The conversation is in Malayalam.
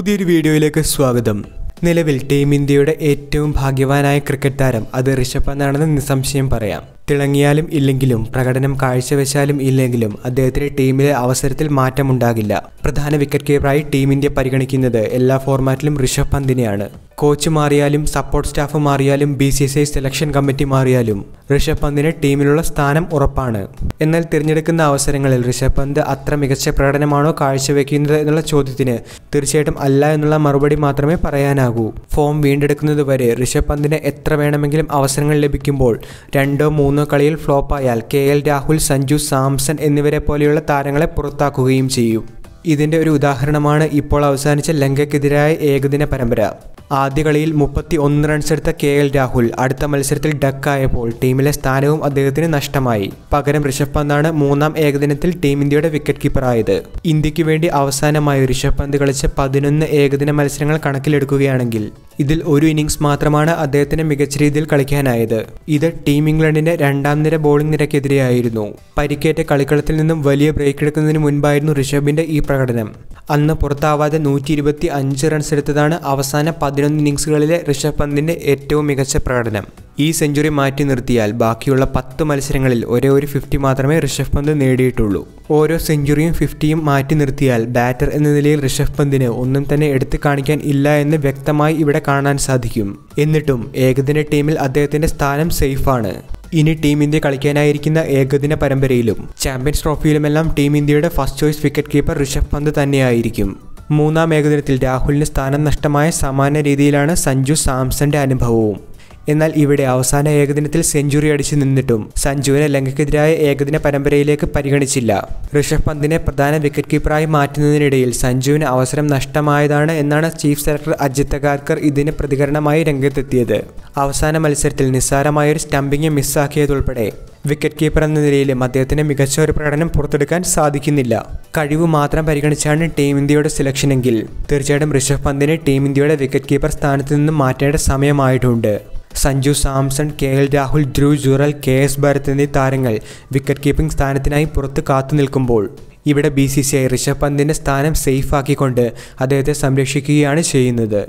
പുതിയൊരു വീഡിയോയിലേക്ക് സ്വാഗതം. നിലവിൽ ടീം ഇന്ത്യയുടെ ഏറ്റവും ഭാഗ്യവാനായ ക്രിക്കറ്റ് താരം അത് ഋഷഭ് പന്താണെന്ന് നിസ്സംശയം പറയാം. തിളങ്ങിയാലും ഇല്ലെങ്കിലും പ്രകടനം കാഴ്ചവെച്ചാലും ഇല്ലെങ്കിലും അദ്ദേഹത്തിന്റെ ടീമിലെ അവസരത്തിൽ മാറ്റമുണ്ടാകില്ല. പ്രധാന വിക്കറ്റ് കീപ്പറായി ടീം ഇന്ത്യ പരിഗണിക്കുന്നത് എല്ലാ ഫോർമാറ്റിലും ഋഷഭ് പന്തിനെയാണ്. കോച്ച് മാറിയാലും സപ്പോർട്ട് സ്റ്റാഫ് മാറിയാലും B C C I selection committee മാറിയാലും ഋഷഭ് പന്തിന് ടീമിലുള്ള സ്ഥാനം ഉറപ്പാണ്. എന്നാൽ തിരഞ്ഞെടുക്കുന്ന അവസരങ്ങളിൽ ഋഷഭ് പന്ത് അത്ര മികച്ച പ്രകടനമാണോ കാഴ്ചവെക്കുന്നത് എന്നുള്ള ചോദ്യത്തിന് തീർച്ചയായിട്ടും അല്ല എന്നുള്ള മറുപടി മാത്രമേ പറയാനാകൂ. ഫോം വീണ്ടെടുക്കുന്നത് വരെ ഋഷഭ് പന്തിന് എത്ര വേണമെങ്കിലും അവസരങ്ങൾ ലഭിക്കുമ്പോൾ രണ്ടോ മൂന്നോ കളിയിൽ ഫ്ലോപ്പായാൽ കെ എൽ രാഹുൽ സഞ്ജു സാംസൺ എന്നിവരെ പോലെയുള്ള താരങ്ങളെ പുറത്താക്കുകയും ചെയ്യും. ഇതിന്റെ ഒരു ഉദാഹരണമാണ് ഇപ്പോൾ അവസാനിച്ച ലങ്കയ്ക്കെതിരായ ഏകദിന പരമ്പര. ആദ്യ കളിയിൽ മുപ്പത്തി ഒന്ന് റൺസെടുത്ത കെ എൽ രാഹുൽ അടുത്ത മത്സരത്തിൽ ഡക്കായപ്പോൾ ടീമിലെ സ്ഥാനവും അദ്ദേഹത്തിന് നഷ്ടമായി. പകരം ഋഷഭ് പന്താണ് മൂന്നാം ഏകദിനത്തിൽ ടീം ഇന്ത്യയുടെ വിക്കറ്റ് കീപ്പറായത് ഇന്ത്യയ്ക്ക് വേണ്ടി അവസാനമായി ഋഷഭ് പന്ത് കളിച്ച പതിനൊന്ന് ഏകദിന മത്സരങ്ങൾ കണക്കിലെടുക്കുകയാണെങ്കിൽ ഇതിൽ ഒരു ഇന്നിംഗ്സ് മാത്രമാണ് അദ്ദേഹത്തിന് മികച്ച രീതിയിൽ കളിക്കാനായത്. ഇത് ടീം ഇംഗ്ലണ്ടിന്റെ രണ്ടാം നിര ബോളിംഗ് നിരക്കെതിരെയായിരുന്നു. പരിക്കേറ്റ കളിക്കളത്തിൽ നിന്നും വലിയ ബ്രേക്ക് എടുക്കുന്നതിന് മുൻപായിരുന്നു ഋഷഭിന്റെ ഈ പ്രകടനം. അന്ന് പുറത്താവാതെ നൂറ്റി ഇരുപത്തി അഞ്ച് റൺസ് എടുത്തതാണ് അവസാന പതിനൊന്ന് ഇന്നിങ്സുകളിലെ ഋഷഭ് പന്തിന്റെ ഏറ്റവും മികച്ച പ്രകടനം. ഈ സെഞ്ചുറി മാറ്റി നിർത്തിയാൽ ബാക്കിയുള്ള പത്ത് മത്സരങ്ങളിൽ ഒരേ ഒരു ഫിഫ്റ്റി മാത്രമേ ഋഷഭ് പന്ത് നേടിയിട്ടുള്ളൂ. ഓരോ സെഞ്ചുറിയും ഫിഫ്റ്റിയും മാറ്റി നിർത്തിയാൽ ബാറ്റർ എന്ന നിലയിൽ ഋഷഭ് പന്തിന് ഒന്നും തന്നെ എടുത്തു കാണിക്കാൻ ഇല്ല എന്ന് വ്യക്തമായി ഇവിടെ കാണാൻ സാധിക്കും. എന്നിട്ടും ഏകദിന ടീമിൽ അദ്ദേഹത്തിന്റെ സ്ഥാനം സേഫാണ് ഇനി ടീം ഇന്ത്യ കളിക്കാനായിരിക്കുന്ന ഏകദിന പരമ്പരയിലും ചാമ്പ്യൻസ് ട്രോഫിയിലുമെല്ലാം ടീം ഇന്ത്യയുടെ first choice wicket keeper Rishabh Pant തന്നെയായിരിക്കും. മൂന്നാം ഏകദിനത്തിൽ രാഹുലിന് സ്ഥാനം നഷ്ടമായ സമാന രീതിയിലാണ് സഞ്ജു സാംസന്റെ അനുഭവവും. എന്നാൽ ഇവിടെ അവസാന ഏകദിനത്തിൽ സെഞ്ചുറി അടിച്ചു നിന്നിട്ടും സഞ്ജുവിനെ ലങ്കയ്ക്കെതിരായ ഏകദിന പരമ്പരയിലേക്ക് പരിഗണിച്ചില്ല. ഋഷഭ് പന്തിനെ പ്രധാന വിക്കറ്റ് കീപ്പറായി മാറ്റുന്നതിനിടയിൽ സഞ്ജുവിന് അവസരം നഷ്ടമായതാണ് എന്നാണ് ചീഫ് സെലക്ടർ അജിത് അഗാർക്കർ ഇതിന് പ്രതികരണമായി രംഗത്തെത്തിയത്. അവസാന മത്സരത്തിൽ നിസ്സാരമായൊരു സ്റ്റംപിംഗ് മിസ്സാക്കിയതുൾപ്പെടെ വിക്കറ്റ് കീപ്പർ എന്ന നിലയിലും അദ്ദേഹത്തിന് മികച്ച ഒരു പ്രകടനം പുറത്തെടുക്കാൻ സാധിക്കുന്നില്ല. കഴിവ് മാത്രം പരിഗണിച്ചാണ് ടീം ഇന്ത്യയുടെ സെലക്ഷനെങ്കിൽ. തീർച്ചയായിട്ടും ഋഷഭ് പന്തിനെ ടീം ഇന്ത്യയുടെ വിക്കറ്റ് കീപ്പർ സ്ഥാനത്ത് നിന്നും മാറ്റേണ്ട സമയമായിട്ടുണ്ട്. Sanju Samson K L Rahul Dhruv Jurel K S Bharat എന്നീ താരങ്ങൾ വിക്കറ്റ് കീപ്പിംഗ് സ്ഥാനത്തിനായി പുറത്ത് കാത്തു നിൽക്കുമ്പോൾ ഇവിടെ B C C I Rishabh പന്തിന്റെ സ്ഥാനം സേഫ് ആക്കിക്കൊണ്ട് അദ്ദേഹത്തെ സംരക്ഷിക്കുകയാണ് ചെയ്യുന്നത്.